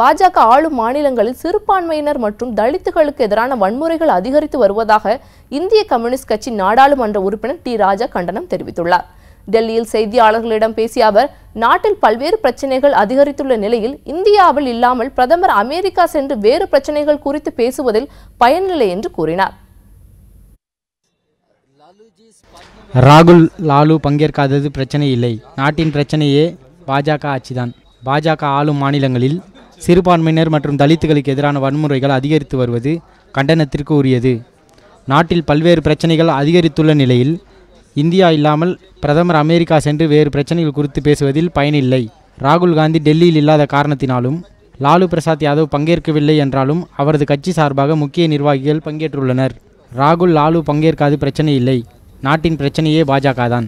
பாஜக ஆளும் மாநிலங்களில் சிறுபான்மையினர் மற்றும் தலித்துகளுக்கு எதிரான வன்முறைகள் அதிகரித்து வருவதாக இந்திய கம்யூனிஸ்ட் கட்சி நாடாளுமன்ற உறுப்பினர் டி. ராஜா கண்டனம் தெரிவித்துள்ளார். டெல்லியில் செய்தியாளர்களிடம் பேசிய அவர் நாட்டில் பல்வேறு பிரச்சனைகள் அதிகரித்துள்ள நிலையில் இந்தியாவில் இல்லாமல் பிரதமர் அமெரிக்கா சென்று வேறு பிரச்சனைகள் குறித்து பேசுவதில் பயனில்லை என்று கூறினார். ராகுல் லாலு பங்கேற்காதது பிரச்சனை இல்லை. நாட்டின் பிரச்சனையே பாஜக ஆட்சிதான். பாஜக ஆளும் மாநிலங்களில் சிறுபான்மையினர் மற்றும் தலித்துகளுக்கு எதிரான வன்முறைகள் அதிகரித்து வருவது கண்டனத்திற்கு உரியது. நாட்டில் பல்வேறு பிரச்சனைகள் அதிகரித்துள்ள நிலையில் இந்தியா இல்லாமல் பிரதமர் அமெரிக்கா சென்று வேறு பிரச்சனைகள் குறித்து பேசுவதில் பயனில்லை ராகுல் காந்தி டெல்லியில் இல்லாத காரணத்தினாலும் லாலு பிரசாத் யாதவ் பங்கேற்கவில்லை என்றாலும் அவரது கட்சி சார்பாக முக்கிய நிர்வாகிகள் பங்கேற்றுள்ளனர். ராகுல் லாலு பங்கேற்காது பிரச்சனை இல்லை. நாட்டின் பிரச்சனையே பாஜக தான்